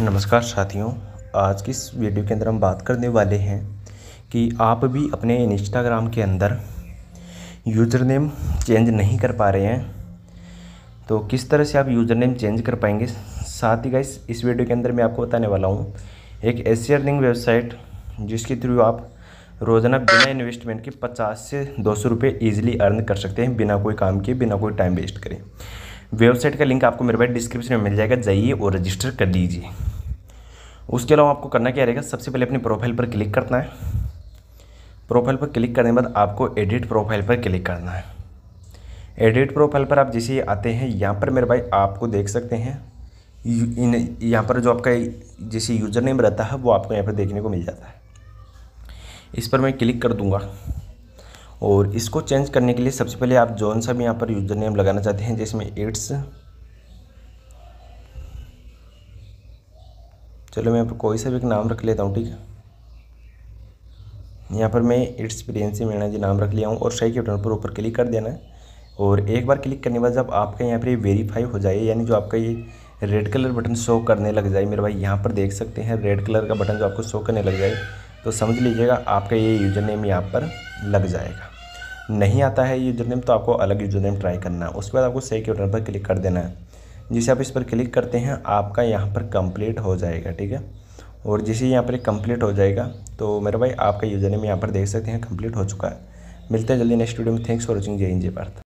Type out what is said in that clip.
नमस्कार साथियों, आज की इस वीडियो के अंदर हम बात करने वाले हैं कि आप भी अपने इंस्टाग्राम के अंदर यूज़र नेम चेंज नहीं कर पा रहे हैं। तो किस तरह से आप यूज़र नेम चेंज कर पाएँगे? साथ ही गाइस इस वीडियो के अंदर मैं आपको बताने वाला हूँ, एक ऐसी अर्निंग वेबसाइट जिसके थ्रू आप रोज़ाना बिना इन्वेस्टमेंट के पचास से दो सौ रुपये ईजिली अर्न कर सकते हैं, बिना कोई काम किए बिना कोई टाइम वेस्ट करें वेबसाइट का लिंक आपको मेरे भाई डिस्क्रिप्शन में मिल जाएगा, जाइए और रजिस्टर कर लीजिए। उसके अलावा आपको करना क्या रहेगा, सबसे पहले अपनी प्रोफ़ाइल पर क्लिक करना है। प्रोफ़ाइल पर क्लिक करने के बाद आपको एडिट प्रोफ़ाइल पर क्लिक करना है। एडिट प्रोफ़ाइल पर आप जैसे आते हैं, यहाँ पर मेरे भाई आपको देख सकते हैं। इन, यहाँ पर जो आपका जैसे यूज़र नेम रहता है, वो आपको यहाँ पर देखने को मिल जाता है। इस पर मैं क्लिक कर दूँगा। और इसको चेंज करने के लिए सबसे पहले आप जौन सा भी यहाँ पर यूज़र नेम लगाना चाहते हैं, जिसमें एड्स चलो मैं यहाँ पर कोई सा भी एक नाम रख लेता हूँ, ठीक है? यहाँ पर मैं इट्स प्रियंसी मीणा जी नाम रख लिया हूँ और सही के बटन पर ऊपर क्लिक कर देना है। और एक बार क्लिक करने के बाद जब आपका यहाँ पर ये वेरीफाई हो जाए, यानी जो आपका ये रेड कलर बटन शो करने लग जाए, मेरे भाई यहाँ पर देख सकते हैं रेड कलर का बटन जो आपको शो करने लग जाए तो समझ लीजिएगा आपका ये यूज़र नेम यहाँ पर लग जाएगा। नहीं आता है यूज़र नेम तो आपको अलग यूज़र नेम ट्राई करना है। उसके बाद आपको सही के पर क्लिक कर देना है। जिसे आप इस पर क्लिक करते हैं, आपका यहाँ पर कंप्लीट हो जाएगा, ठीक है? और जिसे यहाँ पर कंप्लीट हो जाएगा तो मेरे भाई, आपका यूज़र नेम यहाँ पर देख सकते हैं कंप्लीट हो चुका है। मिलते हैं जल्दी नेक्स्ट वीडियो में। थैंक्स फॉर वॉचिंग जय हिंद, जय भारत।